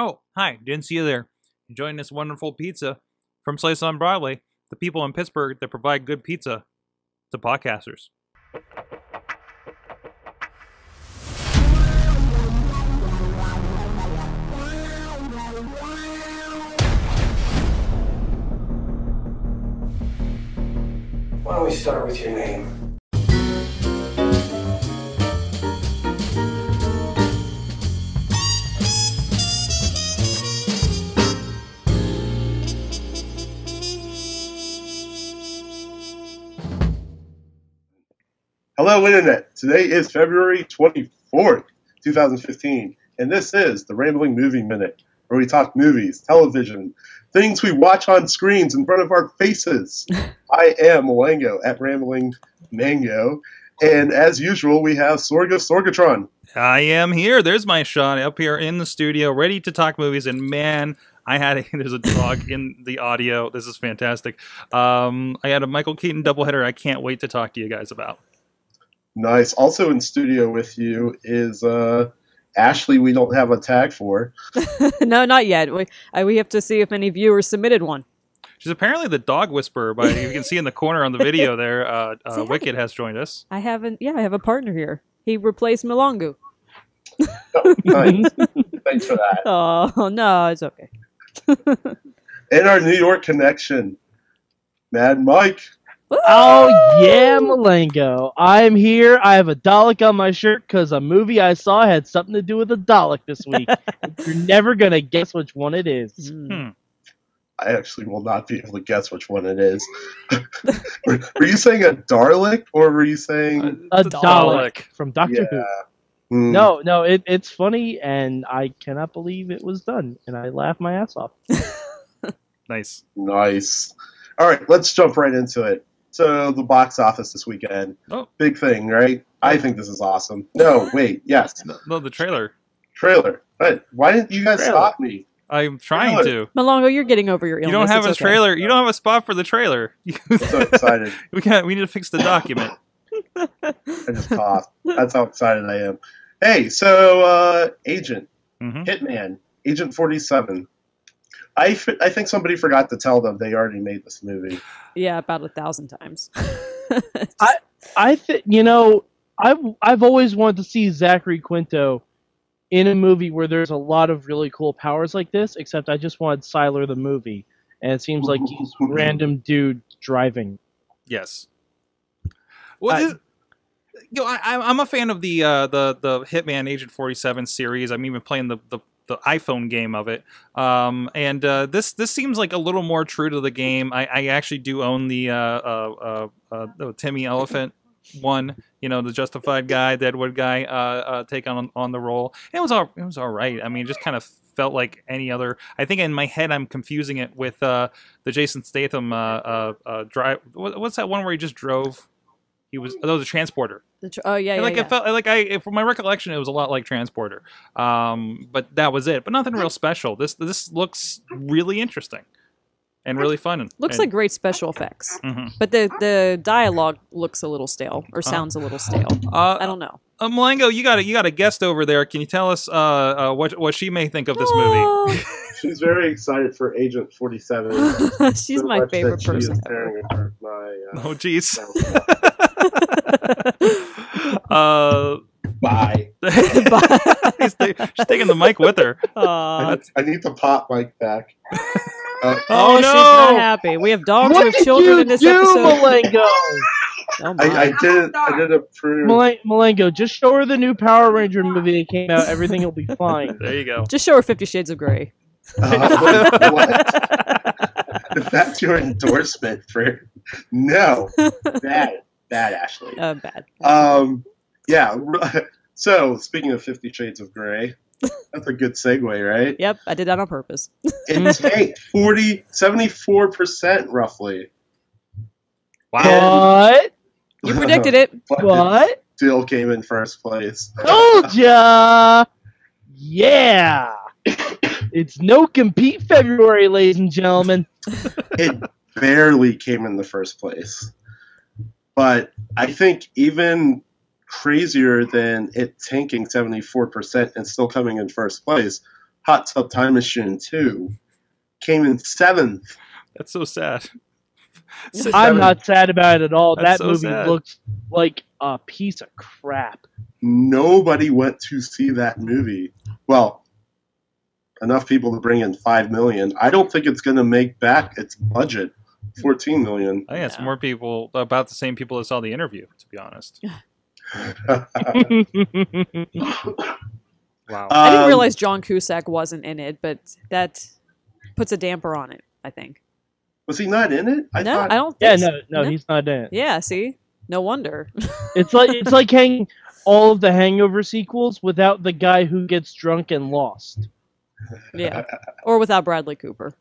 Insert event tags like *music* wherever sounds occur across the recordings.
Oh, hi. Didn't see you there. Enjoying this wonderful pizza from Slice on Broadway, the people in Pittsburgh that provide good pizza to podcasters. Why don't we start with your name? Hello, Internet. Today is February 24th, 2015, and this is the Rambling Movie Minute, where we talk movies, television, things we watch on screens in front of our faces. *laughs* I am Mulango at Rambling Mango, and as usual, we have Sorga Sorgatron. I am here. There's my shot up here in the studio, ready to talk movies. And man, I had a, *laughs* there's a dog in the audio. This is fantastic. Um, I had a Michael Keaton doubleheader. I can't wait to talk to you guys about. Nice. Also in studio with you is uh, Ashley. We don't have a tag for. *laughs* no, not yet. We uh, we have to see if any viewers submitted one. She's apparently the dog whisperer, but you can see in the corner on the video there. Uh, uh, *laughs* See, Wicked has joined us. I haven't. Yeah, I have a partner here. He replaced Mulango. *laughs* Oh, nice. Thanks for that. Oh no, it's okay. in our New York connection, Mad Mike. Oh yeah, Mulango. I'm here. I have a Dalek on my shirt because a movie I saw had something to do with a Dalek this week. *laughs* You're never gonna guess which one it is. Mm. I actually will not be able to guess which one it is. *laughs* were, were you saying a Dalek or were you saying A The Dalek, from Doctor yeah? Who. Hmm. No, no, it, it's funny, and I cannot believe it was done, and I laugh my ass off. Nice. *laughs* Nice. All right, let's jump right into it. So the box office this weekend, Oh. big thing, right? I think this is awesome. No, wait, yes, No, the trailer. trailer. But why didn't you guys Trailer. stop me? I'm trying Trailer. to. Mulango, you're getting over your illness. You don't have a okay. trailer. You don't have a spot for the trailer. I'm so excited. *laughs* we got. We need to fix the document. *laughs* I just coughed. That's how excited I am. Hey, so uh, Agent hmm Hitman, Agent Forty Seven. I, f- I think somebody forgot to tell them they already made this movie. Yeah, about a thousand times. *laughs* I I think you know, I've I've always wanted to see Zachary Quinto in a movie where there's a lot of really cool powers like this. Except I just wanted Sylar the movie, and it seems like he's *laughs* random dude driving. Yes. Well, I- this- you know, I, I'm- I'm a fan of the uh, the the Hitman Agent 47 series. I'm even playing the, the the iPhone game of it. Um, and uh, this this seems like a little more true to the game. I, I actually do own the uh, uh, uh, uh, the Timmy Olyphant one. You know, the Justified guy, Deadwood guy, uh, uh, take on on the role. It was all it was all right. I mean, just kind of felt like any other. I think in my head I'm confusing it with the Jason Statham drive. What's that one where he just drove? He was oh, the transporter. The tr- oh yeah, yeah, like yeah. it felt like I, from my recollection, it was a lot like transporter. Um, but that was it. But nothing real special. This this looks really interesting and really fun. And, Looks and- like great special effects, Mhm. but the the dialogue looks a little stale or sounds a little stale. I Uh, don't know. uh, Mulango, you got a, you got a guest over there. Can you tell us uh, uh, what what she may think of this movie? *laughs* She's very excited for Agent Forty Seven. *laughs* She's my favorite person. Staring my, uh, Oh, jeez. *laughs* uh, *laughs* bye. he's ta- she's taking the mic with her. I, need- I need to pop mic back. *laughs* Uh, Oh, Oh, she's no! not happy. We have dogs. we what have did children you in this do, episode. Mulango? *laughs* Oh my. I, I did. I did approve. Malen- Mulango, just show her the new Power Ranger movie that came out. Everything will be fine. There you go. Just show her Fifty Shades of Grey. Uh, what? what? If that's your endorsement for no bad, bad Ashley. Uh, bad. Um, yeah. *laughs* So speaking of Fifty Shades of Grey, that's a good segue, right? Yep, I did that on purpose. *laughs* It tanked 40, 74 percent roughly. Wow. What? You predicted it. *laughs* But it What? Still came in first place. Told ya! Yeah! It's no compete February, ladies and gentlemen. it barely came in the first place. But I think even crazier than it tanking 74% and still coming in first place Hot Tub Time Machine 2 came in seventh. That's so sad. I'm not sad about it at all. That's that so movie sad. looks like a piece of crap. Nobody went to see that movie. Well, enough people to bring in five million. I don't think it's going to make back its budget, fourteen million. I think it's Yeah. more people, about the same people that saw the interview, to be honest. *laughs* Wow. I didn't Um, realize John Cusack wasn't in it, but that puts a damper on it. I think. Was he not in it? I no, thought, I don't. yeah, Think no, so. no, he's not in it. Yeah, see, no wonder. *laughs* It's like it's like hanging all of the Hangover sequels without the guy who gets drunk and lost, yeah, or without Bradley Cooper.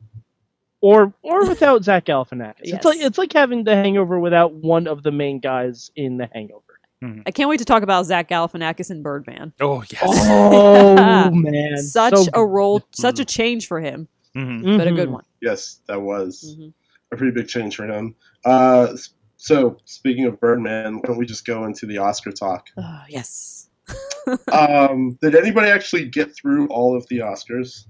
Or *laughs* or without Zach Galifianakis. Yes. It's like it's like having the Hangover without one of the main guys in the Hangover. I can't wait to talk about Zach Galifianakis in Birdman. oh, yes. Oh *laughs* man, such So a role, such a change for him, Mhm. but a good Mhm. one. Yes, that was Mhm. a pretty big change for him. Uh, so, speaking of Birdman, why don't we just go into the Oscar talk? Ah, yes. *laughs* um, did anybody actually get through all of the Oscars?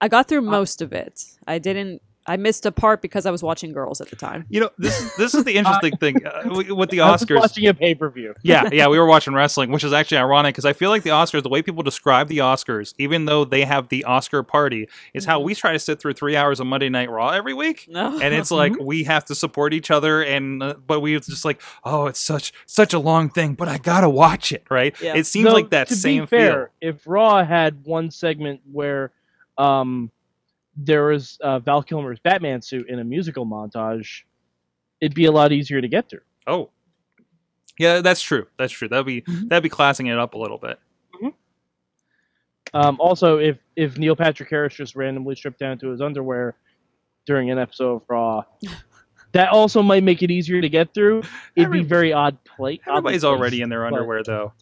I got through most of it. I didn't. I missed a part because I was watching Girls at the time. You know, this is this is the *laughs* interesting thing uh, *laughs* with the I was Oscars. watching a pay per view. *laughs* yeah, yeah, we were watching wrestling, which is actually ironic because I feel like the Oscars, the way people describe the Oscars, even though they have the Oscar party, is how we try to sit through three hours of Monday Night Raw every week. No, And it's like we have to support each other, and uh, but we just like, oh, it's such such a long thing, but I gotta watch it, right? Yeah. It seems Though, like that to same be fair, if Raw had one segment where um, there was uh, Val Kilmer's Batman suit in a musical montage, it'd be a lot easier to get through. Oh, yeah, that's true. That's true. That'd be Mhm. that'd be classing it up a little bit. Um, also, if if Neil Patrick Harris just randomly stripped down to his underwear during an episode of Raw, *laughs* that also might make it easier to get through. It'd Every- be very odd play. oddly Everybody's placed, already in their but- underwear, though.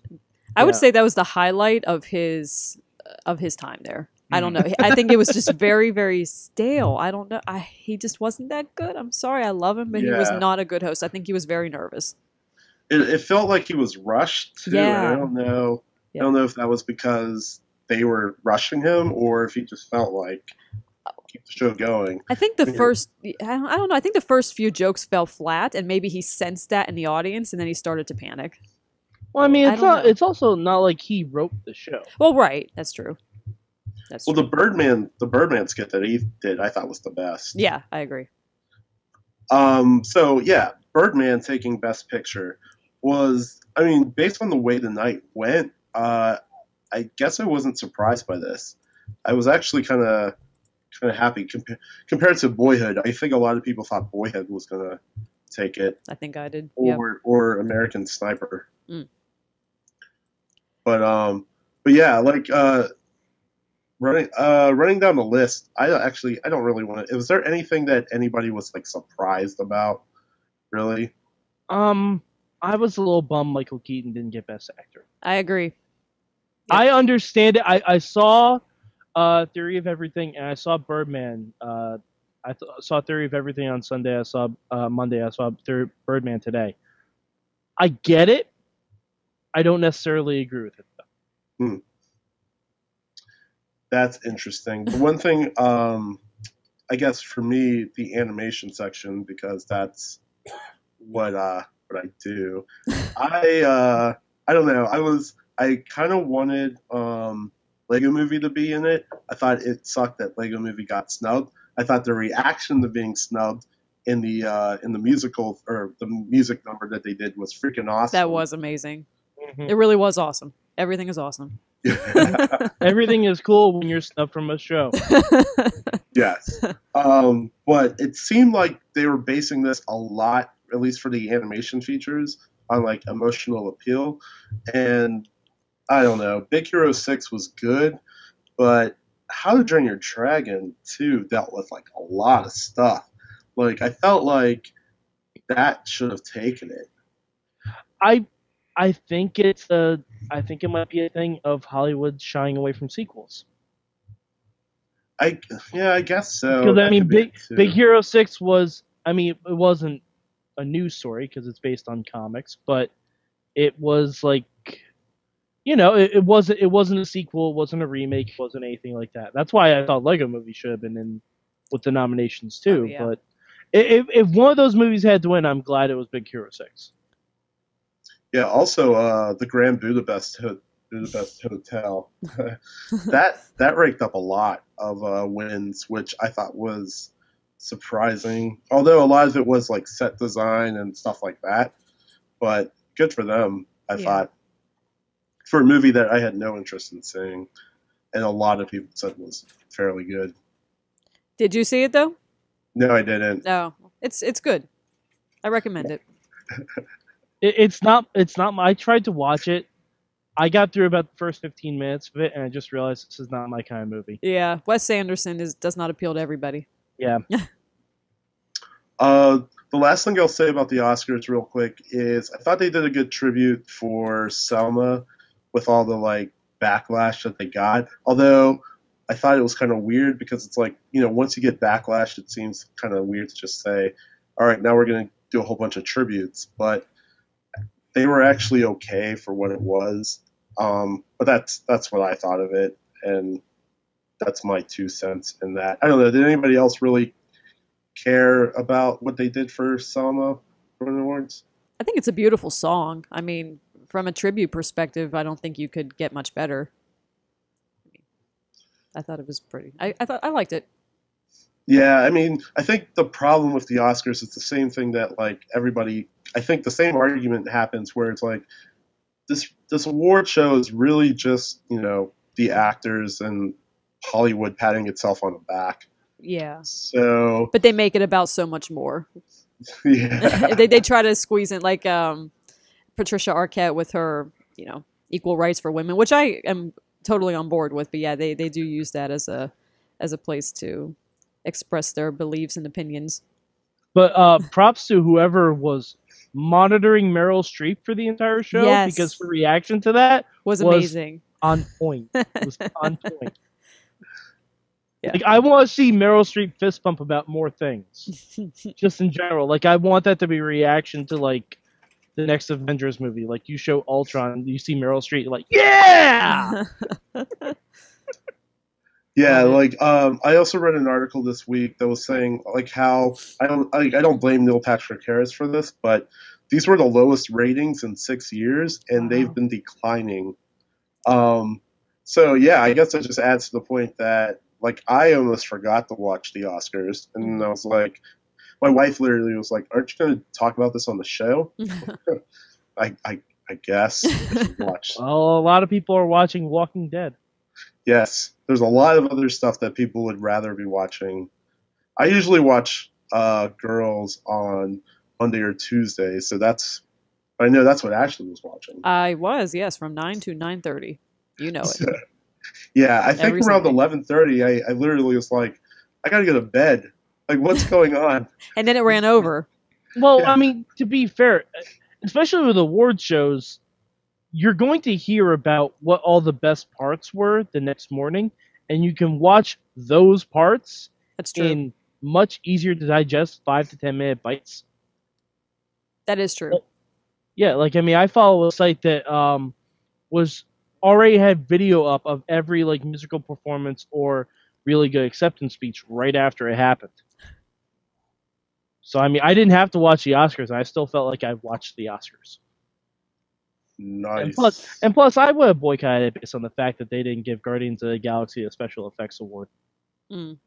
I would Yeah. say that was the highlight of his of his time there. I don't hmm. know. I think it was just *laughs* very, very stale. I don't know. I he just wasn't that good. I'm sorry. I love him, but he was not a good host. I think he was very nervous. It, it felt like he was rushed too. Yeah. I don't know. Yeah. I don't know if that was because they were rushing him or if he just felt like keep the show going. I think the Yeah. first. I don't, know. I think the first few jokes fell flat, and maybe he sensed that in the audience, and then he started to panic. Well, I mean, it's don't not. know. It's also not like he wrote the show. Well, right. That's true. That's Well, true. the Birdman, the Birdman skit that he did, I thought was the best. yeah, I agree. Um. So yeah, Birdman taking Best Picture was. I mean, based on the way the night went, uh, I guess I wasn't surprised by this. I was actually kind of kind of happy compa- compared to Boyhood. I think a lot of people thought Boyhood was gonna take it, I think I did. or Yeah. or American Sniper. Mm. But um, but yeah, like uh, running uh running down the list. I actually I don't really want to. Was there anything that anybody was like surprised about? Really? Um, I was a little bummed Michael Keaton didn't get Best Actor. I agree. I understand it. I, I saw uh, Theory of Everything and I saw Birdman. Uh, I th- saw Theory of Everything on Sunday. I saw uh, Monday. I saw Thir- Birdman today. I get it. I don't necessarily agree with it though. That's interesting. The one thing, um, I guess for me, the animation section because that's what uh what I do. I uh I don't know. I was I kind of wanted um Lego Movie to be in it. I thought it sucked that Lego Movie got snubbed. I thought the reaction to being snubbed in the uh in the musical or the music number that they did was freaking awesome. That was amazing. It really was awesome. Everything is awesome. *laughs* Everything is cool when you're snubbed from a show. *laughs* Yes. Um, but it seemed like they were basing this a lot, at least for the animation features, on like emotional appeal. And I don't know, Big Hero 6 was good, but How to Train Your Dragon 2 dealt with like a lot of stuff. Like, I felt like that should have taken it. I I think it's a I think it might be a thing of Hollywood shying away from sequels. I yeah, I guess so. Because I mean, Big. Big Hero Six was I mean it wasn't a news story because it's based on comics, but it was like you know, it, it wasn't it wasn't a sequel, it wasn't a remake, it wasn't anything like that. That's why I thought Lego Movie should have been in with the nominations too. Oh, yeah. But if if one of those movies had to win, I'm glad it was Big Hero Six. Yeah. Also, uh, the Grand Budapest Ho- Budapest Hotel *laughs* that that raked up a lot of uh, wins, which I thought was surprising. Although a lot of it was like set design and stuff like that, but good for them. I Yeah. thought for a movie that I had no interest in seeing, and a lot of people said was fairly good. Did you see it though? No, I didn't. No, it's it's good. I recommend it. *laughs* It, it's not it's not. my- I tried to watch it. I got through about the first 15 minutes of it, and I just realized this is not my kind of movie. Yeah, Wes Anderson is does not appeal to everybody. Yeah, *laughs* Uh, the last thing I'll say about the Oscars, real quick, is I thought they did a good tribute for Selma with all the like backlash that they got. Although I thought it was kind of weird because it's like you know once you get backlash, it seems kind of weird to just say, "All right, now we're going to do a whole bunch of tributes," but they were actually okay for what it was. Um, but that's that's what I thought of it, and that's my two cents in that. I don't know. Did anybody else really care about what they did for Selma for the awards? I think it's a beautiful song. I mean, from a tribute perspective, I don't think you could get much better. I thought it was pretty. I, I thought I liked it. Yeah, I mean, I think the problem with the Oscars is the same thing that like everybody. I think the same argument happens where it's like this this award show is really just you know the actors and Hollywood patting itself on the back. Yeah, So but they make it about so much more. *laughs* yeah, they they try to squeeze in like um, Patricia Arquette with her, you know, equal rights for women, which I am totally on board with. But yeah, they they do use that as a as a place to express their beliefs and opinions. but uh, *laughs* props to whoever was monitoring Meryl Streep for the entire show Yes. because her reaction to that Was Was- amazing. on point. *laughs* It was on point. Yeah. Like I want to see Meryl Streep fist bump about more things, *laughs* just in general. Like I want that to be a reaction to like the next Avengers movie. Like you show Ultron, you see Meryl Streep, you're like yeah. *laughs* yeah. Like um, I also read an article this week that was saying like how I don't I, I don't blame Neil Patrick Harris for this, but these were the lowest ratings in six years, and Wow. they've been declining. Um, so yeah, I guess it just adds to the point that like I almost forgot to watch the Oscars, and I was like, my wife literally was like, "Aren't you going to talk about this on the show?" *laughs* I I, I guess I watch. *laughs* Well, a lot of people are watching Walking Dead. Yes, there's a lot of other stuff that people would rather be watching. I usually watch uh, Girls on Monday or Tuesday, so that's I know that's what Ashley was watching. I was yes from nine to nine thirty. You know it. *laughs* yeah, I think Every around Sunday. eleven thirty, I, I literally was like, I gotta go to bed. Like, what's *laughs* going on? And then it ran over. Well, Yeah. I mean, to be fair, especially with award shows, you're going to hear about what all the best parts were the next morning, and you can watch those parts That's true. in much easier to digest five to ten minute bites. that is true. Yeah, like I mean, I follow a site that um was already had video up of every like musical performance or really good acceptance speech right after it happened. So I mean, I didn't have to watch the Oscars, and I still felt like I watched the Oscars. Nice. And plus, and plus, I would have boycotted it based on the fact that they didn't give Guardians of the Galaxy a special effects award. Mm.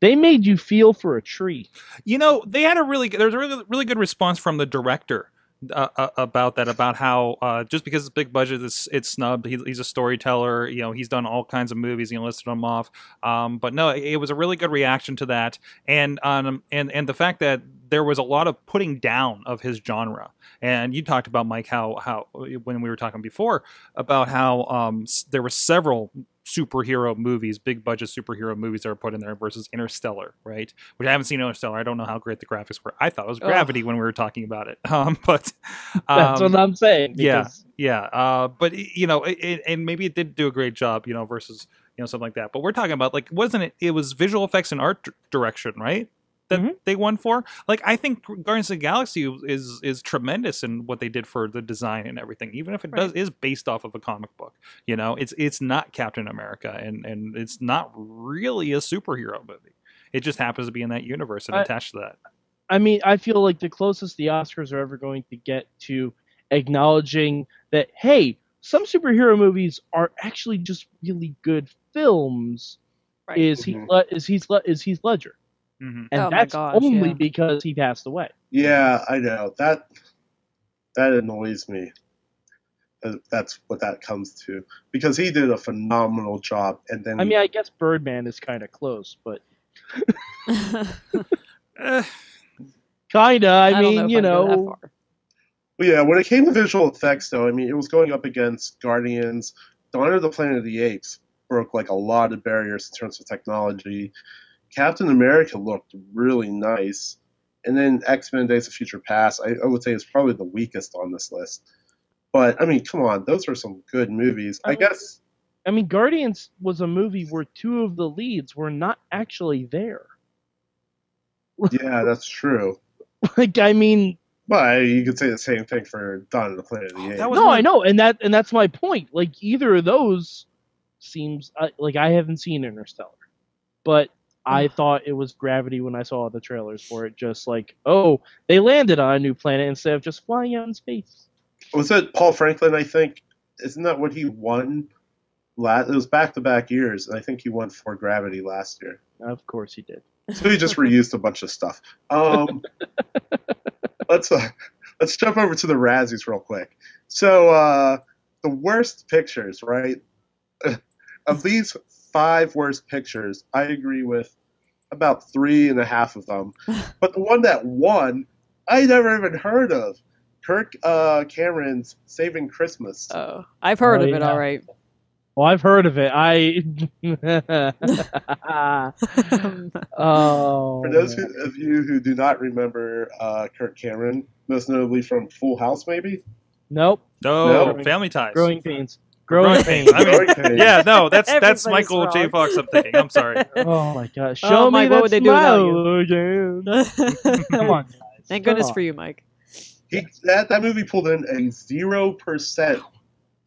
They made you feel for a tree. You know, they had a really good, there was a really, really good response from the director uh, uh, about that, about how uh, just because it's big budget, it's, it's snubbed. He, he's a storyteller. You know, he's done all kinds of movies. He listed them off. Um, but no, it, it was a really good reaction to that, and um, and and the fact that there was a lot of putting down of his genre. And you talked about Mike how how when we were talking before about how um, there were several superhero movies, big budget superhero movies that were put in there versus Interstellar, right? Which I haven't seen Interstellar. I don't know how great the graphics were. I thought it was. Gravity when we were talking about it. *laughs* Um, but That's um, what I'm saying. yeah. because- yeah, uh, but you know, it, it, and maybe it did do a great job, you know, versus you know something like that. But we're talking about like, wasn't it? It was visual effects and art d- direction, right? That Mhm. they won for. Like I think Guardians of the Galaxy is is tremendous in what they did for the design and everything, even if it does is based off of a comic book. You know, it's it's not Captain America and and it's not really a superhero movie. It just happens to be in that universe and I- attached to that. I mean, I feel like the closest the Oscars are ever going to get to acknowledging that, hey, some superhero movies are actually just really good films. Right. Is he Mhm. Le- is he's is Heath Ledger, hmm and Oh that's gosh, only yeah. because he passed away. Yeah, I know that. That annoys me. That's what that comes to because he did a phenomenal job, and then I mean, I guess Birdman is kind of close, but *laughs* kinda. I, don't mean, know you I'd go that know. Well, yeah, when it came to visual effects, though, I mean, it was going up against Guardians. Dawn of the Planet of the Apes broke like a lot of barriers in terms of technology. Captain America looked really nice, and then X Men: Days of Future Past, I, I would say is probably the weakest on this list. But I mean, come on, those are some good movies. I Um, guess I mean, Guardians was a movie where two of the leads were not actually there. yeah, that's true. *laughs* Like, I mean, But you could say the same thing for Dawn of the Planet of the Apes. No, one- I know, and that and that's my point. Like, either of those seems uh, like I haven't seen Interstellar, but I thought it was Gravity when I saw the trailers for it. Just like, oh, they landed on a new planet instead of just flying out in space. was that Paul Franklin? I think isn't that what he won? Last, it was back to back years, and I think he won for Gravity last year. Of course, he did. So he just reused a bunch of stuff. Um, *laughs* let's uh, let's jump over to the Razzies real quick. So uh, the worst pictures, right? *laughs* of these five worst pictures, I agree with about three and a half of them. *laughs* But the one that won, I never even heard of. Kirk uh, Cameron's Saving Christmas. Oh, I've heard Oh, of it. yeah. All right. Well, I've heard of it. I. *laughs* *laughs* oh. For those who, of you who do not remember uh, Kirk Cameron, most notably from Full House, maybe. Nope. no, No. family ties. Growing pains. Growing pains. I mean, *laughs* Pains. yeah, no, that's that's Everybody's Michael J. Fox. I'm thinking. I'm sorry. *laughs* Oh my gosh! Oh, Show me Mike, what would they do without smile again. *laughs* Come on, guys. Thank Come goodness on. for you, Mike. He, that that movie pulled in a zero percent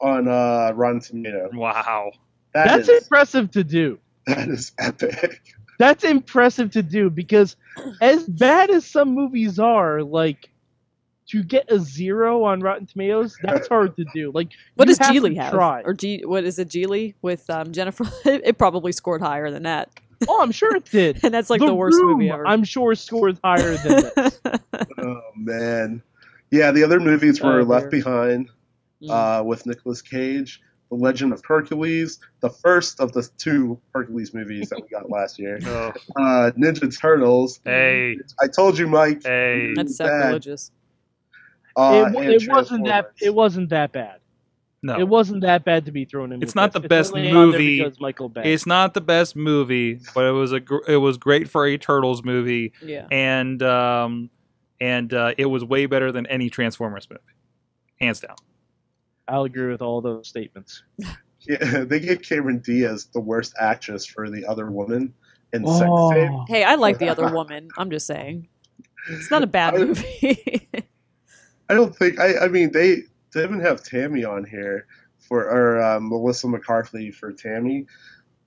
on uh, Rotten Tomato. Wow. That That's is- impressive to do. that is epic. That's impressive to do because, as bad as some movies are, like to get a zero on Rotten Tomatoes, that's *laughs* hard to do. Like, What does have Gigli have? Try. Or G? What is it? Gigli with um, Jennifer? *laughs* it probably scored higher than that, Oh, I'm sure it did. *laughs* and that's like the, worst Room, movie ever. I'm sure it scores higher than this. Oh man, yeah. The other movies were Oh, Left dear. Behind Mm. uh, with Nicolas Cage, The Legend of Hercules, the first of the two Hercules movies that we got last year. Oh, Uh, Ninja Turtles. hey, I told you, Mike. hey. That's bad. sacrilegious. Uh, it, it wasn't that. It wasn't that bad. No, It wasn't that bad to be thrown in. It's not this. the best only on there movie. Michael Bay. it's not the best movie, but it was a gr- it was great for a Turtles movie, Yeah. and um, and uh, it was way better than any Transformers movie, hands down. I'll agree with all those statements. *laughs* Yeah, they gave Cameron Diaz the worst actress for the other woman in Oh. Sex Tape. Hey, I like the *laughs* other woman. I'm just saying, it's not a bad movie. *laughs* I don't think I. I mean, they they even have Tammy on here for or um, Melissa McCarthy for Tammy.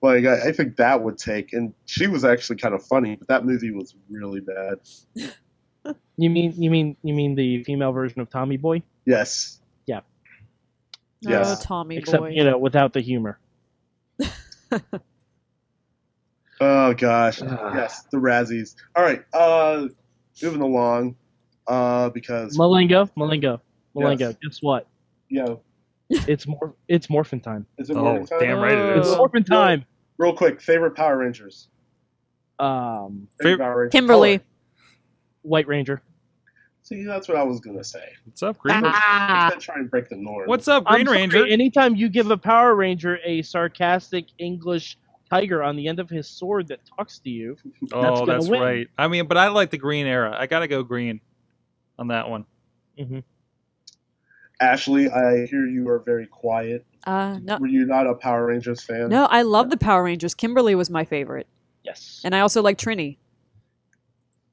Like I, I think that would take, and she was actually kind of funny, but that movie was really bad. *laughs* You mean you mean you mean the female version of Tommy Boy? Yes, Yeah. Yes. Oh, Tommy Except boy. you know without the humor. *laughs* Oh gosh, Ah. yes, the Razzies. All right, uh, moving along, uh, because Mulango, Mulango, Mulango. Yes. Guess what? yeah, *laughs* It's more. It's morphin time. is it Oh, time? damn right it It's is. Oh. morphin time. Real quick, favorite Power Rangers. Um, Favorite Fav- Power Ranger Kimberly. color. White Ranger. See, that's what I was gonna say. What's up, Green? I can't try and break the norm. What's up, Green I'm sorry, Ranger? Anytime you give a Power Ranger a sarcastic English tiger on the end of his sword that talks to you, Oh, gonna that's win. right. I mean, but I like the green era. I gotta go green on that one. Ashley? I hear you are very quiet. Uh, no, Were you not a Power Rangers fan? no, I love the Power Rangers. Kimberly was my favorite, yes. and I also like Trini.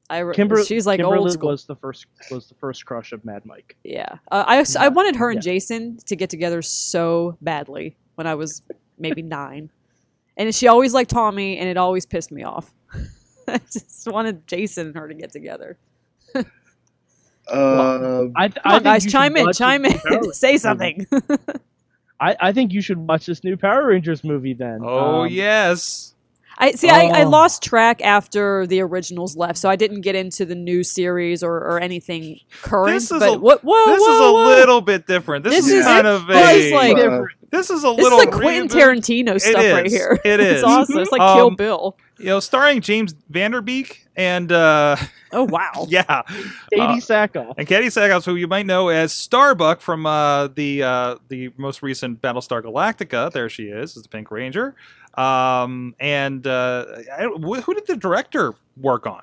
I re- Kimber- she's like Kimberly old school. was the first was the first crush of Mad Mike. Yeah, uh, I I wanted her and Yeah. Jason to get together so badly when I was maybe *laughs* nine, and she always liked Tommy, and it always pissed me off. *laughs* I just wanted Jason and her to get together. *laughs* Uh, I, th- I on, guys, chime in, chime in, *laughs* say something. *laughs* I, I think you should watch this new Power Rangers movie then. Oh Um, yes. I see. I, I Oh. lost track after the originals left, so I didn't get into the new series or, or anything current. This is but a- what? Whoa, this whoa, is a whoa. little bit different. This, This is is- kind of this a. like- uh, this is a This is like Quentin reboot. Tarantino stuff right here. It *laughs* It's is. awesome. It's like Kill Um, Bill. You know, starring James Van Der Beek and uh, Oh wow. *laughs* yeah, Katee Uh, Sackhoff. and Katee Sackhoff, who you might know as Starbuck from uh, the uh, the most recent Battlestar Galactica. There she is, as the Pink Ranger. Um, and uh, who did the director work on?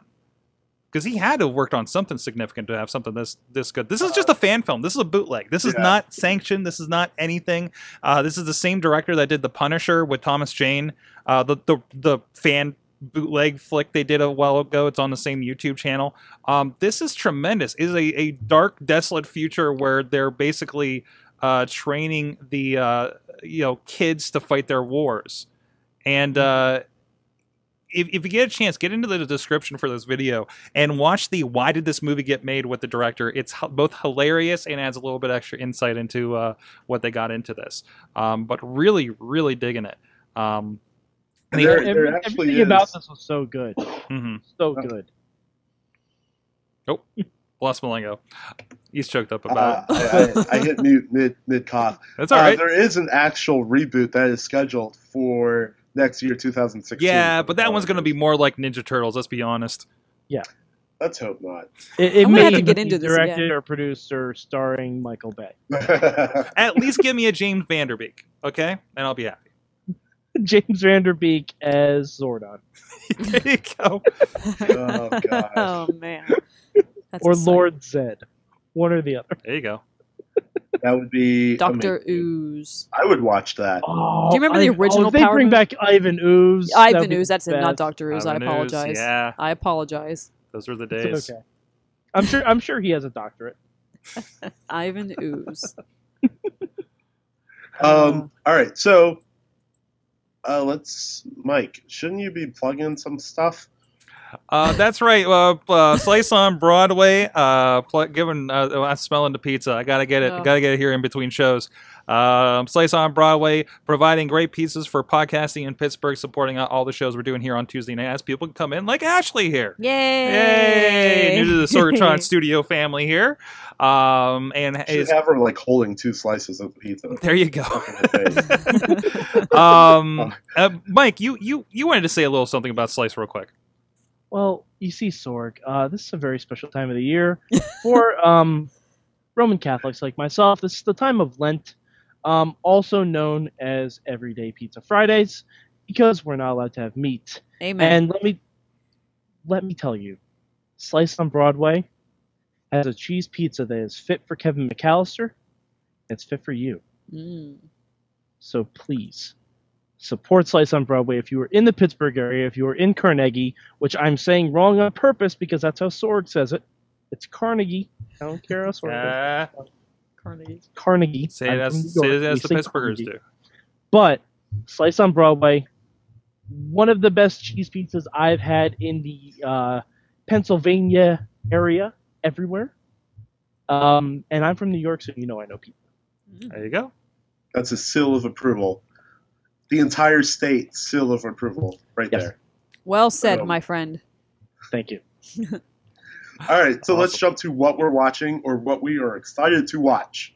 Because he had to have worked on something significant to have something this this good. This is just a fan film. This is a bootleg. This is Yeah. not sanctioned. This is not anything. Uh, this is the same director that did The Punisher with Thomas Jane. Uh, the the the fan bootleg flick they did a while ago. It's on the same YouTube channel. Um, this is tremendous. It is a, a dark, desolate future where they're basically uh, training the uh, you know kids to fight their wars. And uh, if, if you get a chance, get into the description for this video and watch the "Why did this movie get made?" with the director. It's h- both hilarious and adds a little bit extra insight into uh, what they got into this. Um, but really, really digging it. Um, and There- even- Every- actually everything about this was so good, Mhm. so good. Oh, lost Mulango. He's choked up uh, about it. I, I, I hit mute mid mid cough. That's all Uh, right. there is an actual reboot that is scheduled for next year, 2016. yeah, but that one's going to be more like Ninja Turtles. Let's be honest. Yeah. Let's hope not. It, it I'm may have to get be into this directed again. or produced or starring Michael Bay. *laughs* At least give me a James Van Der Beek, okay? And I'll be happy. *laughs* James Van Der Beek as Zordon *laughs* there you go. oh gosh. oh man. That's or exciting. Lord Zed, one or the other. There you go. That would be Doctor amazing. Ooze. I would watch that. Oh, Do you remember the original Oh, they Power bring Rangers? back Ivan Ooze. Ivan would Ooze. That's the it, not. Doctor Ooze. I Ivan Ooze, apologize. Yeah, I apologize. those were the It's days. okay. I'm sure. I'm sure he has a doctorate. *laughs* Ivan Ooze. *laughs* Um. All right. So, uh, let's, Mike. Shouldn't you be plugging some stuff? Uh, that's right. Uh, uh, Slice on Broadway. Uh, pl- given uh, I'm smelling the pizza. I gotta get it. Oh. Gotta get it here in between shows. Um, Slice on Broadway, providing great pieces for podcasting in Pittsburgh, supporting all the shows we're doing here on Tuesday night. As people can come in, like Ashley here. Yay! Yay! New to the Sorgatron *laughs* studio family here. Um, and Should is, have her like holding two slices of pizza. there you go. Fucking her face. *laughs* um, *laughs* uh, Mike, you you you wanted to say a little something about Slice real quick. Well, you see, Sorg, uh, this is a very special time of the year *laughs* for um, Roman Catholics like myself. This is the time of Lent, um, also known as Everyday Pizza Fridays, because we're not allowed to have meat. Amen. And let me let me tell you, Slice on Broadway has a cheese pizza that is fit for Kevin McAllister. It's fit for you. Mm. So please support Slice on Broadway if you are in the Pittsburgh area, if you are in Carnegie, which I'm saying wrong on purpose because that's how Sorg says it. It's Carnegie. I don't care how Sorg Uh. Carnegie. Carnegie. say I'm it as, say it as the say Pittsburghers Carnegie. do. But Slice on Broadway, one of the best cheese pizzas I've had in the uh, Pennsylvania area, everywhere. Um, and I'm from New York, so you know I know people. There you go. That's a seal of approval. The entire state seal of approval, right Yes. there. Well said, Um, my friend. Thank you. *laughs* All right, so let's jump to what we're watching or what we are excited to watch.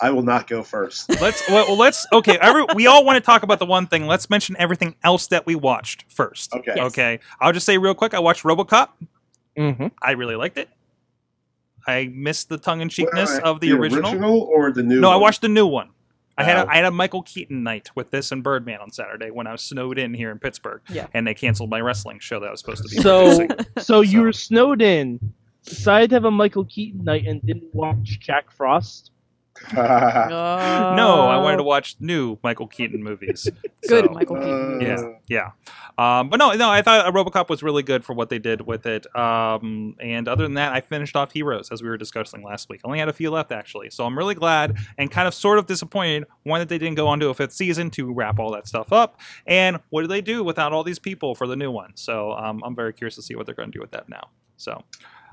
I will not go first. *laughs* Let's well, well, let's okay. Every, we all want to talk about the one thing. Let's mention everything else that we watched first. Okay. Yes. Okay. I'll just say real quick. I watched RoboCop. Mm-hmm. I really liked it. I missed the tongue in cheekness Wait, of the, original. or the new No, I watched the new one. I had a, I had a Michael Keaton night with this and Birdman on Saturday when I was snowed in here in Pittsburgh. Yeah. And they canceled my wrestling show that I was supposed to be So, producing. *laughs* so you So- were snowed in, decided to have a Michael Keaton night, and didn't watch Jack Frost. No, I wanted to watch new Michael Keaton movies. *laughs* Good, So, Michael Keaton. Yeah, yeah. Um, but no, no, I thought RoboCop was really good for what they did with it. Um, and other than that, I finished off Heroes as we were discussing last week. I only had a few left actually, so I'm really glad and kind of sort of disappointed one that they didn't go on to a fifth season to wrap all that stuff up. And what do they do without all these people for the new one? So um, I'm very curious to see what they're going to do with that now. So.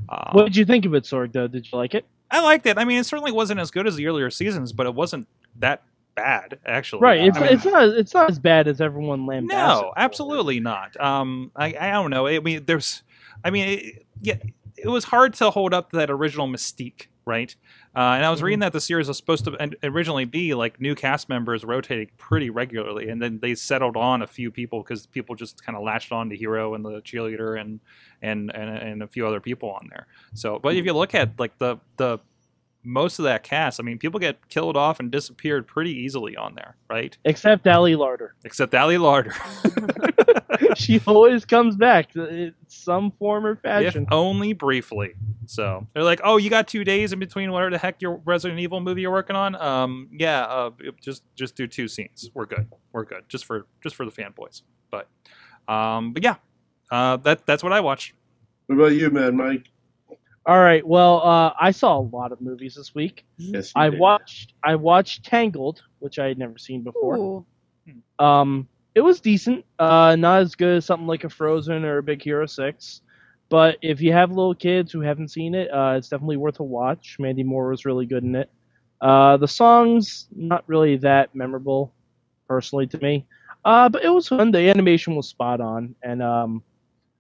Um, What did you think of it, Sorg? Though, did you like it? I liked it. I mean, it certainly wasn't as good as the earlier seasons, but it wasn't that bad actually. Right. It's I mean, it's not it's not as bad as everyone lambasted. no, absolutely not. Um, I, I don't know. I mean, there's, I mean, it, yeah, it was hard to hold up to that original mystique, right? Uh, and I was reading that the series was supposed to originally be like new cast members rotating pretty regularly, and then they settled on a few people because people just kind of latched on to Hiro and the cheerleader and and and and a few other people on there. So, but if you look at like the the most of that cast, I mean, people get killed off and disappeared pretty easily on there, right? Except Ali Larter. Except Ali Larter. *laughs* *laughs* *laughs* she always comes back in some form or if fashion. only briefly. So they're like, "Oh, you got two days in between whatever the heck your Resident Evil movie you're working on." Um, yeah, uh, just just do two scenes. We're good. We're good. Just for just for the fanboys. But um, but yeah, uh, that that's what I watched. What about you, man, Mike? All right. Well, uh, I saw a lot of movies this week. Yes, you I did. watched I watched Tangled, which I had never seen before. Ooh. Um, it was decent. Uh, not as good as something like a Frozen or a Big Hero Six, but if you have little kids who haven't seen it, uh, it's definitely worth a watch. Mandy Moore was really good in it. Uh, the songs not really that memorable, personally to me. Uh, but it was fun. The animation was spot on, and um,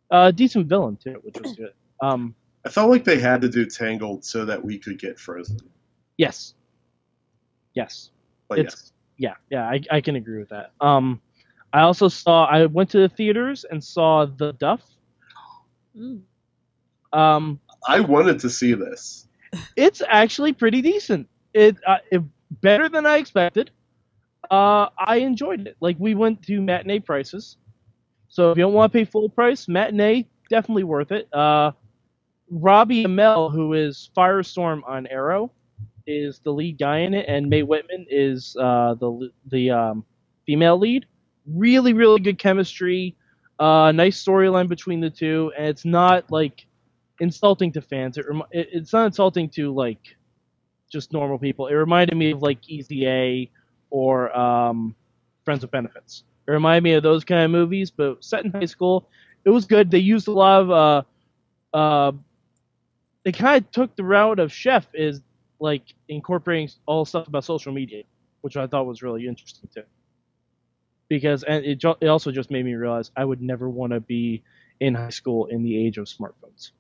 a decent villain too, which was good. Um, I felt like they had to do Tangled so that we could get Frozen. yes, yes. But It's- yes. yeah, yeah, I, I can agree with that. Um, I also saw I went to the theaters and saw The Duff. Mm. Um, I wanted to see this. it's actually pretty decent. It, uh, it better than I expected. Uh, I enjoyed it. Like we went to matinee prices, so if you don't want to pay full price, matinee definitely worth it. Uh, Robbie Amell, who is Firestorm on Arrow, is the lead guy in it, and Mae Whitman is uh, the the um, female lead. Really, really good chemistry. Uh, nice storyline between the two, and it's not like insulting to fans. It, remi- it it's not insulting to like just normal people. It reminded me of like Easy A or um, Friends with Benefits. It reminded me of those kind of movies, but set in high school. It was good. They used a lot of uh, uh, they kind of took the route of Chef is like incorporating all stuff about social media, which I thought was really interesting too. Because and it, ju- it also just made me realize I would never want to be in high school in the age of smartphones.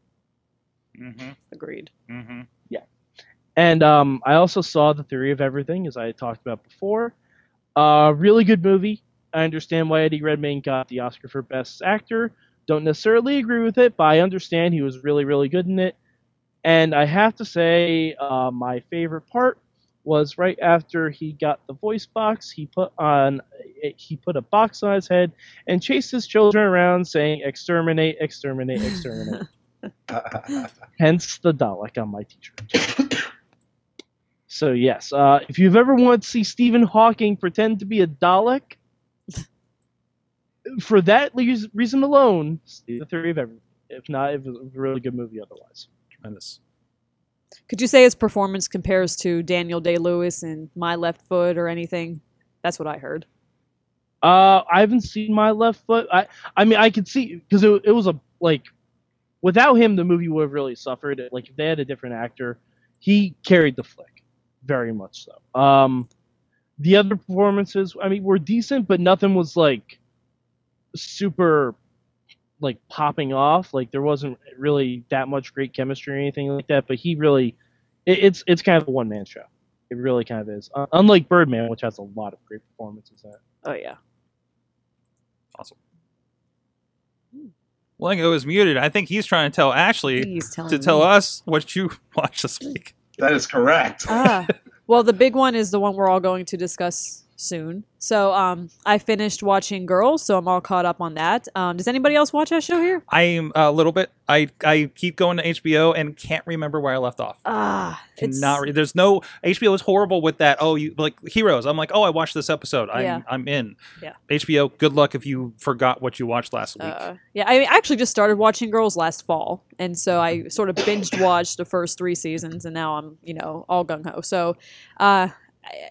Mm-hmm. Agreed. Mm-hmm. And um, I also saw The Theory of Everything, as I talked about before. Uh, really good movie. I understand why Eddie Redmayne got the Oscar for Best Actor. Don't necessarily agree with it, but I understand he was really, really good in it. And I have to say, uh, my favorite part was right after he got the voice box. He put on he put a box on his head and chased his children around, saying "Exterminate, exterminate, exterminate." *laughs* *laughs* Hence the Dalek on my T-shirt. so yes, uh, if you've ever wanted to see Stephen Hawking pretend to be a Dalek, for that reason alone, the theory of everything. If not, it was a really good movie otherwise. Tremendous. Could you say his performance compares to Daniel Day Lewis in My Left Foot or anything? That's what I heard. Uh, I haven't seen my left foot. I, I mean, I could see because it, it was a like, without him, the movie would have really suffered. Like if they had a different actor, he carried the flick, very much so. Um, the other performances, I mean, were decent, but nothing was like super, like popping off. Like there wasn't really that much great chemistry or anything like that. But he really, it, it's it's kind of a one man show. It really kind of is. Uh, unlike Birdman, which has a lot of great performances in it. Oh yeah. Awesome. Lengo is muted. I think he's trying to tell Ashley Please tell to me. tell us what you *laughs* watched this week. That is correct. Ah. *laughs* Well, the big one is the one we're all going to discuss soon. So um, I finished watching Girls, so I'm all caught up on that. Um, does anybody else watch that show here? I'm a little bit. I I keep going to HBO and can't remember where I left off. Ah, it's Cannot. Re- there's no HBO is horrible with that. Oh, you like Heroes. I'm like, oh, I watched this episode. I'm Yeah. I'm in. Yeah. HBO. Good luck if you forgot what you watched last week. Uh, yeah, I actually just started watching Girls last fall, and so I sort of binged watched the first three seasons, and now I'm you know all gung ho. So, uh,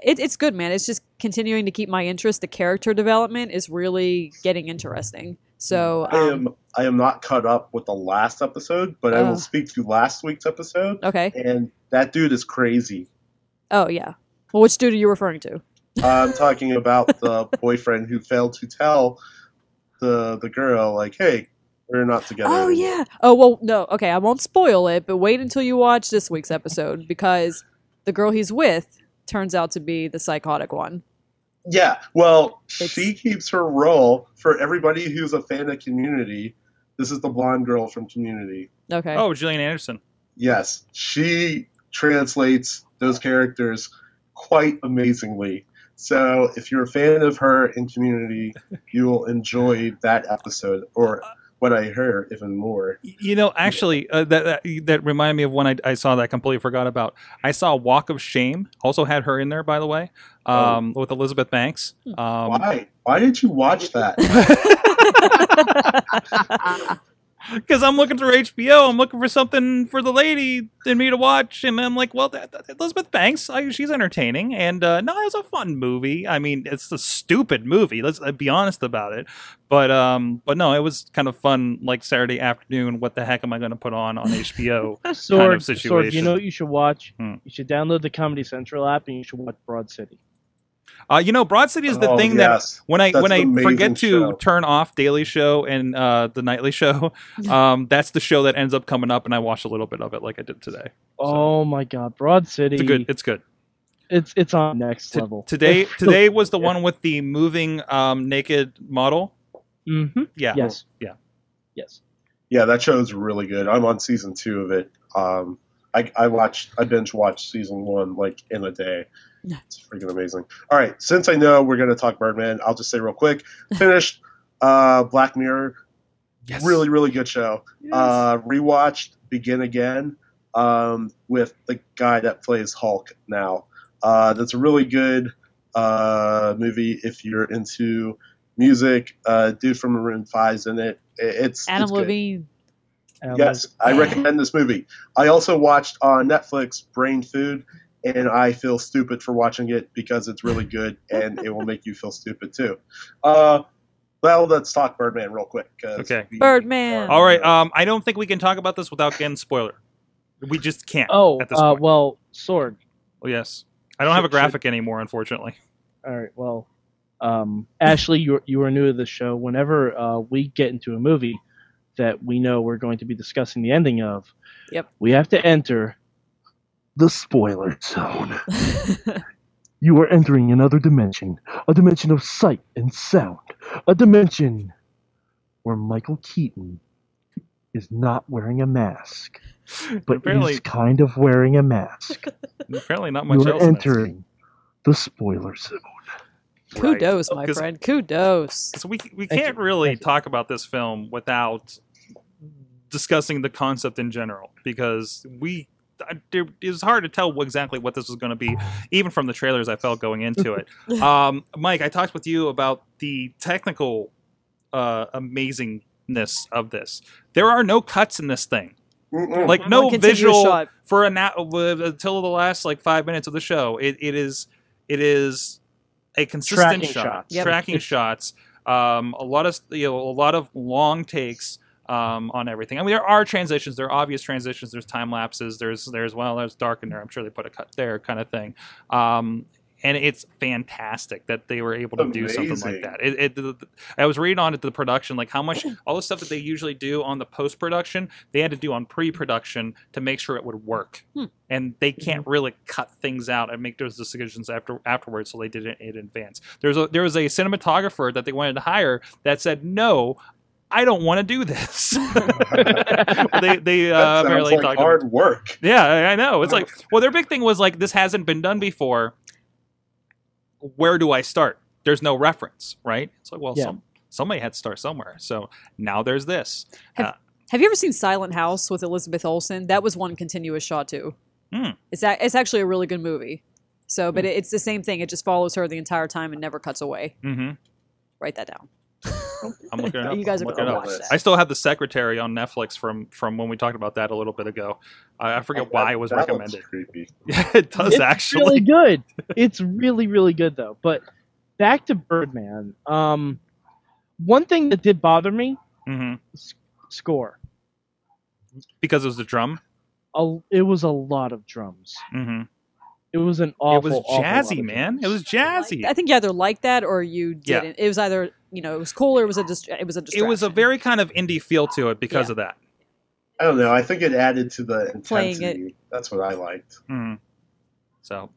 it, it's good, man. It's just continuing to keep my interest. The character development is really getting interesting. So, I um, am I am not caught up with the last episode, but I Oh. will speak to last week's episode. okay. And that dude is crazy. Oh yeah. Well, which dude are you referring to? I'm *laughs* talking about the boyfriend who failed to tell the the girl, like, hey, we're not together. Oh anymore. yeah. Oh well, no. Okay, I won't spoil it, but wait until you watch this week's episode because the girl he's with turns out to be the psychotic one. Yeah. Well, It's- she keeps her role for everybody who's a fan of Community. This is the blonde girl from Community. Okay. Oh, Gillian Anderson. Yes, she translates those characters quite amazingly. So if you're a fan of her in Community, you will enjoy that episode or what I heard even more. You know, actually, uh, that, that that reminded me of one I, I saw that I completely forgot about. I saw Walk of Shame. Also had her in there, by the way, um, with Elizabeth Banks. Um, Why? Why did you watch that? *laughs* *laughs* because I'm looking through HBO, I'm looking for something for the lady and me to watch, and I'm like, well, that, that- Elizabeth Banks, I, she's entertaining, and uh, no, it was a fun movie. I mean, it's a stupid movie. Let's uh, be honest about it, but um, but no, it was kind of fun, like Saturday afternoon. What the heck am I going to put on on HBO? Sword, Sword, situation. you know what you should watch? Hmm. You should download the Comedy Central app and you should watch Broad City. Uh, you know, Broad City is the Oh, thing yes. that when I That's when I an amazing forget to turn off Daily Show and uh, the Nightly Show, *laughs* um, that's the show that ends up coming up, and I watch a little bit of it, like I did today. Oh my God, Broad City! It's good. It's good. It's it's on next T- level. today *laughs* today was the yeah. one with the moving um, naked model. Mm-hmm. Yeah. Yes. Yeah. Yes. Yeah, that show is really good. I'm on season two of it. Um, I, I watched, I binge watched season one like in a day. Yeah. It's freaking amazing. All right, since I know we're going to talk Birdman, I'll just say real quick. Finished uh, Black Mirror. Yes. Really, really good show. Yes. Uh, rewatched Begin Again um, with the guy that plays Hulk now. Uh, that's a really good uh, movie if you're into music. Uh, dude from Maroon 5's in it. It- It's Adam it's. Levine. Yes, I recommend this movie. I also watched on Netflix Brain Food, and I feel stupid for watching it because it's really good *laughs* and it will make you feel stupid too. Uh, well, let's talk Birdman real quick. Okay. Birdman. are- All right. Um, I don't think we can talk about this without getting spoiler. We just can't. Oh, at this uh, point. well, Sorg. Oh yes. I don't have a should- graphic anymore, unfortunately. All right. Well, um, Ashley, you you are new to the show. Whenever uh, we get into a movie that we know we're going to be discussing the ending of, Yep. we have to enter the spoiler zone. You are entering another dimension, a dimension of sight and sound, a dimension where Michael Keaton is not wearing a mask, but apparently, is kind of wearing a mask. apparently not much You are else. in this. entering the spoiler zone. Right. Kudos, my oh, 'Cause- friend. Kudos. So we we Thank can't you. really Thank you. talk about this film without discussing the concept in general because we I- it was hard to tell exactly what this was going to be even from the trailers I felt going into it. *laughs* um, Mike, I talked with you about the technical uh, amazingness of this. There are no cuts in this thing. Mm-mm. Like no visual shot. for an until the last like five minutes of the show. It, it is it is a consistent Tracking shot, shots. Yep. tracking shots. Um, a lot of you know a lot of long takes um, on everything. I mean, there are transitions. There are obvious transitions. There's time lapses. There's there's well, there's dark in there. I'm sure they put a cut there, kind of thing. Um, and it's fantastic that they were able to do something like that. It, it, the, the- I was reading on it the production, like how much all the stuff that they usually do on the post production, they had to do on pre production to make sure it would work. Hmm. And they can't really cut things out and make those decisions after afterwards, so they did it in advance. There's a there was a cinematographer that they wanted to hire that said no. I don't want to do this. *laughs* they they that uh, sounds apparently like talked hard work. yeah, I- I know. It's like, *laughs* well, their big thing was like, this hasn't been done before. where do I start? There's no reference, right? It's like, well, Yeah. some somebody had to start somewhere. So now there's this. Have you ever seen Silent House with Elizabeth Olsen? That was one continuous shot too. Hmm. It's a, it's actually a really good movie. So, but it, it's the same thing. It just follows her the entire time and never cuts away. hmm Write that down. *laughs* I'm looking it up. You guys I'm are looking gonna up. watch that. I still have the secretary on Netflix from from when we talked about that a little bit ago. I, I forget why it was That recommended. creepy. *laughs* Yeah, it does it's actually. really good. It's really really good though. But back to Birdman. Um, one thing that did bother me: hmm score. Because it was the drum. A, it was a lot of drums. hmm It was an awful. it was jazzy, of man. It was jazzy. I think you either liked that or you didn't. It was either you know it was cool or it was a dist- it was a it was a very kind of indie feel to it because Yeah. of that. I don't know. I think it added to the Playing intensity. That's what I liked. Mhm. So,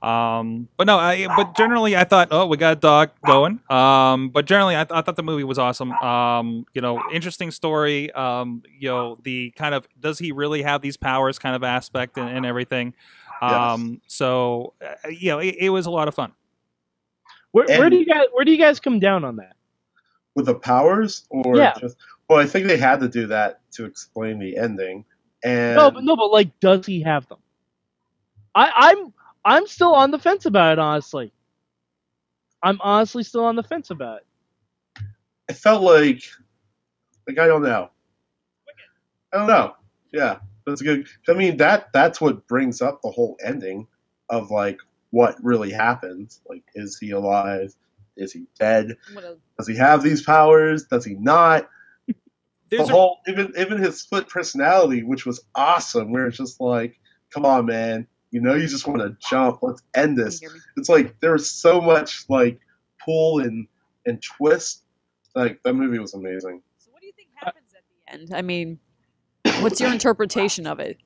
um, but no, I, but generally I thought, oh, we got a dog going. Um, but generally I, th- I thought the movie was awesome. Um, you know, interesting story. Um, you know, the kind of does he really have these powers kind of aspect and, and everything. Um, so uh, you know, it, it was a lot of fun. Where, where do you guys Where do you guys come down on that? With the powers, or Yeah. just well, I think they had to do that to explain the ending. And No, but no, but like, does he have them? I, I'm I'm still on the fence about it. Honestly, I'm honestly still on the fence about it. it felt like like I don't know. I don't know. Yeah, that's good. I mean that that's what brings up the whole ending of like what really happens. Like, is he alive? Is he dead? A- Does he have these powers? Does he not? There's the a, whole even even his split personality, which was awesome. Where it's just like, come on, man. You know, you just want to jump. Let's end this. It's like there was so much like pull and and twist. Like that movie was amazing. So what do you think happens at the end? I mean, what's your interpretation of it?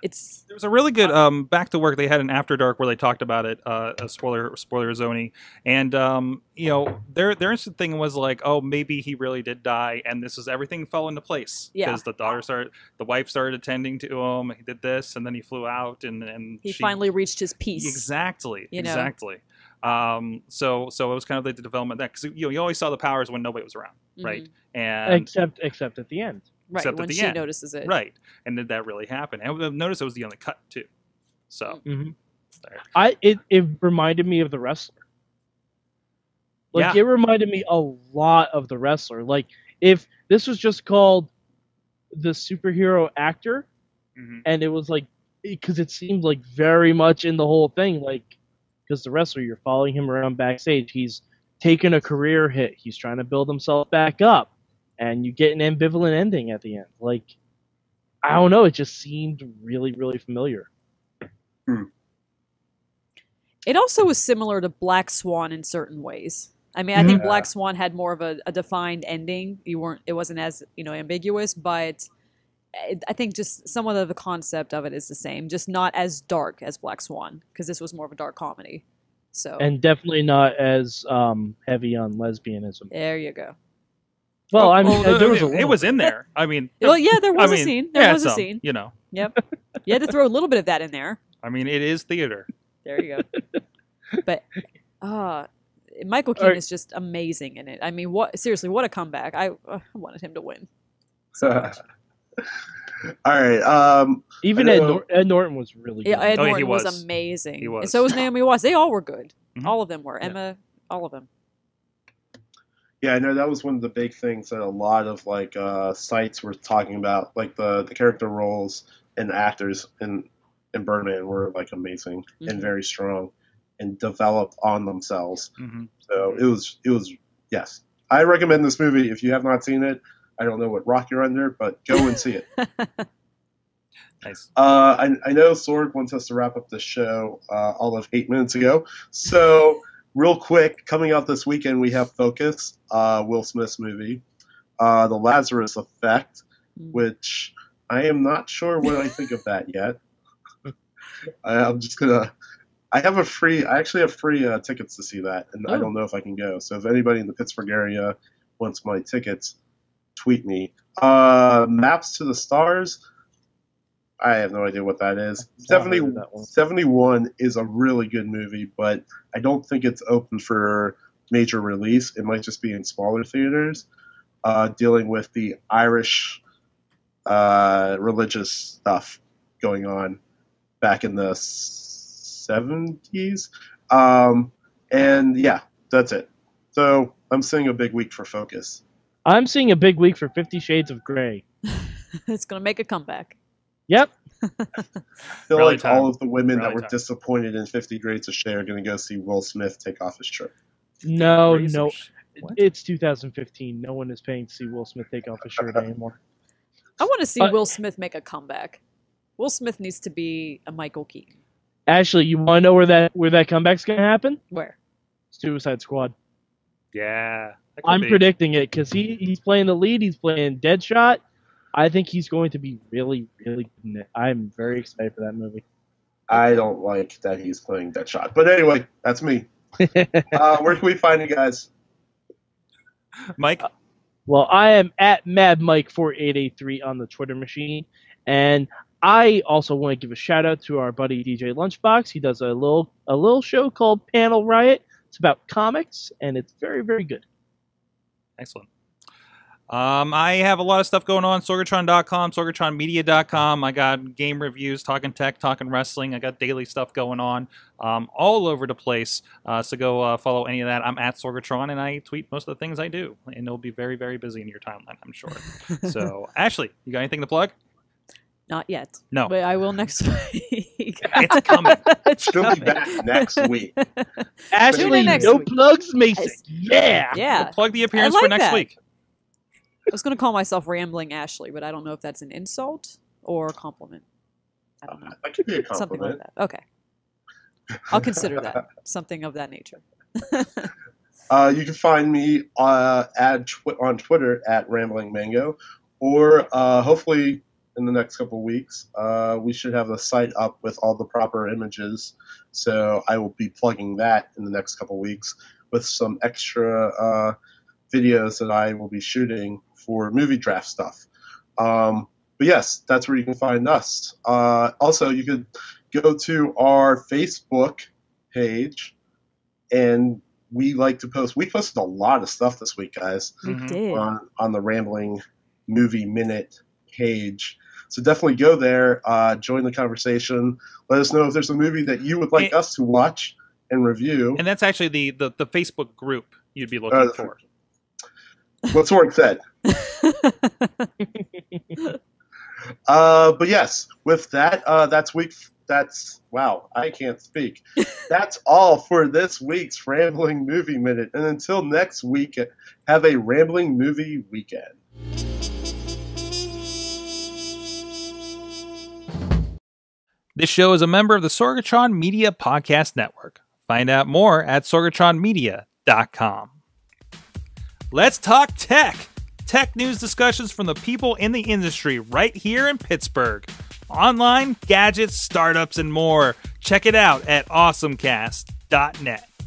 It's There was a really good um, back to work. They had an after dark where they talked about it. Uh, a spoiler spoiler zony, and um, you know their their instant thing was like, oh, maybe he really did die, and this is everything fell into place Yeah. because the daughter started, the wife started attending to him. He did this, and then he flew out, and and he she- finally reached his peace. exactly you know? exactly. Um, so so it was kind of like the development that because you know you always saw the powers when nobody was around, right? Mhm. And except except at the end. Right except at the she end. notices it. right, and did that really happen? And I've noticed it was the only cut too. So hmm I it, it reminded me of the wrestler. Like Yeah. it reminded me a lot of the wrestler. Like if this was just called the superhero actor, mhm. and it was like because it seemed like very much in the whole thing, like because the wrestler you're following him around backstage, he's taken a career hit, he's trying to build himself back up, and you get an ambivalent ending at the end. Like I don't know, it just seemed really really familiar. It also was similar to Black Swan in certain ways. I mean, I think Mhm. Black Swan had more of a, a defined ending. You weren't. It wasn't as you know ambiguous, but I think just somewhat of the concept of it is the same, just not as dark as Black Swan because this was more of a dark comedy. So and definitely not as um, heavy on lesbianism. there you go. Well, I mean, well, there was it, a it was in there. I mean, *laughs* Well, yeah, there was I a mean, scene. There yeah, was a some, scene. You know, Yep. *laughs* You had to throw a little bit of that in there. I mean, it is theater. There you go. *laughs* but uh Michael Keaton Alright. is just amazing in it. I mean, what seriously, what a comeback. I, uh, wanted him to win. So All right. Um, Even Ed, Nor- Ed Norton was really good. Yeah, Ed Oh, yeah, he Norton was. was. amazing. He And was. so was Naomi Watts. They all were good. Mhm. All of them were. Yeah. Emma, all of them. Yeah, I know that was one of the big things that a lot of like uh, sites were talking about. Like the the character roles and actors in in Birdman were like amazing Mhm. and very strong and developed on themselves. hmm So it was it was yes. I recommend this movie if you have not seen it. I don't know what rock you're under, but go and see it. *laughs* Nice. Uh, I, I know Sorg wants us to wrap up the show uh, all of eight minutes ago. So, real quick, coming out this weekend, we have Focus, uh, Will Smith's movie, uh, The Lazarus Effect, Mm. which I am not sure what I think of that yet. *laughs* I, I'm just gonna. I have a free. I actually have free uh, tickets to see that, and I Oh. don't know if I can go. So if anybody in the Pittsburgh area wants my tickets, tweet me. Uh, Maps to the Stars. I have no idea what that is. 70, that 71 is a really good movie, but I don't think it's open for major release. It might just be in smaller theaters, uh, dealing with the Irish uh, religious stuff going on back in the 70s. Um, and yeah, that's it. So I'm seeing a big week for Focus. I'm seeing a big week for Fifty Shades of Grey. *laughs* it's gonna make a comeback. Yep. I feel Rally like time. all of the women that were time. disappointed in Fifty Grades of Shea are going to go see Will Smith take off his shirt. No, no. What? It's 2015. No one is paying to see Will Smith take off his shirt anymore. I want to see Uh, Will Smith make a comeback. Will Smith needs to be a Michael Keaton. Ashley, you want to know where that where that comeback's going to happen? Where? Suicide Squad. Yeah. I'm be. predicting it because he, he's playing the lead. He's playing Deadshot. I think he's going to be really, really good in it. I'm very excited for that movie. I don't like that he's playing Deadshot. But anyway, that's me. *laughs* Uh, where can we find you guys? Mike. well, I am at MadMike4883 on the Twitter machine, and I also want to give a shout out to our buddy DJ Lunchbox. He does a little a little show called Panel Riot. It's about comics, and it's very, very good. Excellent. Um, I have a lot of stuff going on. Sorgatron.com, SorgatronMedia.com. I got game reviews, talking tech, talking wrestling. I got daily stuff going on um, all over the place. Uh, so go uh, follow any of that. I'm at Sorgatron, and I tweet most of the things I do. And it'll be very, very busy in your timeline, I'm sure. *laughs* so, Ashley, you got anything to plug? Not yet. No. But I will next week. *laughs* It's coming. She'll be back next week. *laughs* Ashley, next no week. plugs, Mason. Yes. Yeah. yeah. Plug the appearance I for next that. week. I was going to call myself Rambling Ashley, but I don't know if that's an insult or a compliment. I don't know. That could be a Something like that. Okay. I'll consider that. *laughs* Something of that nature. *laughs* Uh, you can find me uh, at tw- on Twitter at Rambling Mango, or uh, hopefully in the next couple weeks, uh, we should have the site up with all the proper images. So I will be plugging that in the next couple weeks with some extra uh, videos that I will be shooting for movie draft stuff. Um, but yes, that's where you can find us. Uh, also, you could go to our Facebook page and we like to post. We posted a lot of stuff this week, guys, We Mhm. did. on on the Rambling Movie Minute page. So definitely go there, uh, join the conversation. Let us know if there's a movie that you would like And- us to watch and review. And that's actually the, the, the Facebook group you'd be looking Uh, for. What's Sorg said. *laughs* Uh, but yes, with that, uh, that's week. That's wow, I can't speak. *laughs* That's all for this week's Rambling Movie Minute. And until next week, have a Rambling Movie Weekend. This show is a member of the Sorgatron Media Podcast Network. Find out more at sorgatronmedia.com. Let's talk tech. Tech news discussions from the people in the industry right here in Pittsburgh. Online, gadgets, startups, and more. Check it out at awesomecast.net.